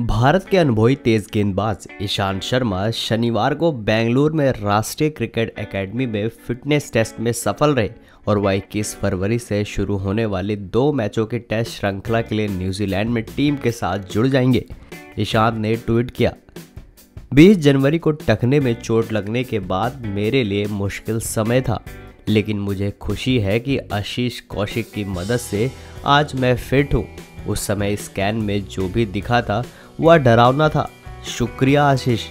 भारत के अनुभवी तेज गेंदबाज ईशांत शर्मा शनिवार को बेंगलुरु में राष्ट्रीय क्रिकेट एकेडमी में फिटनेस टेस्ट में सफल रहे और वह इक्कीस फरवरी से शुरू होने वाली दो मैचों के टेस्ट श्रृंखला के लिए न्यूजीलैंड में टीम के साथ जुड़ जाएँगे ईशांत ने ट्वीट किया। 20 जनवरी को टखने में चोट लगने के बाद मेरे लिए मुश्किल समय था, लेकिन मुझे खुशी है कि आशीष कौशिक की मदद से आज मैं फिट हूँ। उस समय स्कैन में जो भी दिखा था वह डरावना था। शुक्रिया आशीष।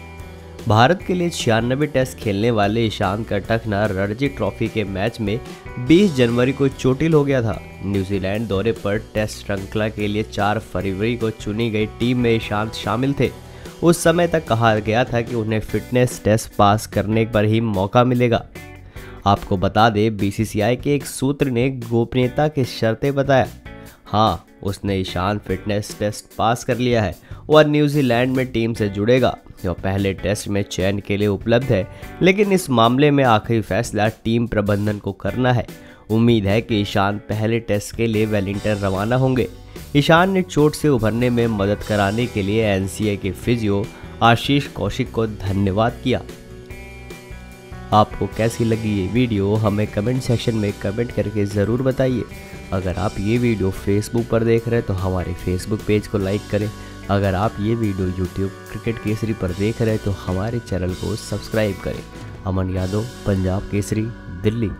भारत के लिए छियानबे टेस्ट खेलने वाले ईशान का टखना रणजी ट्रॉफी के मैच में 20 जनवरी को चोटिल हो गया था। न्यूजीलैंड दौरे पर टेस्ट श्रृंखला के लिए 4 फरवरी को चुनी गई टीम में ईशांत शामिल थे। उस समय तक कहा गया था कि उन्हें फिटनेस टेस्ट पास करने पर ही मौका मिलेगा। आपको बता दें, बीसीसीआई के एक सूत्र ने गोपनीयता की शर्तें बताया। हाँ उसने ईशान फिटनेस टेस्ट पास कर लिया है वह न्यूजीलैंड में टीम से जुड़ेगा। जो पहले टेस्ट में चयन के लिए उपलब्ध है, लेकिन इस मामले में आखिरी फैसला टीम प्रबंधन को करना है। उम्मीद है कि ईशान पहले टेस्ट के लिए वेलिंगटन रवाना होंगे। ईशान ने चोट से उभरने में मदद कराने के लिए एनसीए के फिजियो आशीष कौशिक को धन्यवाद किया। आपको कैसी लगी ये वीडियो हमें कमेंट सेक्शन में कमेंट करके ज़रूर बताइए। अगर आप ये वीडियो फेसबुक पर देख रहे हैं तो हमारे फेसबुक पेज को लाइक करें। अगर आप ये वीडियो यूट्यूब क्रिकेट केसरी पर देख रहे हैं तो हमारे चैनल को सब्सक्राइब करें। अमन यादव, पंजाब केसरी, दिल्ली।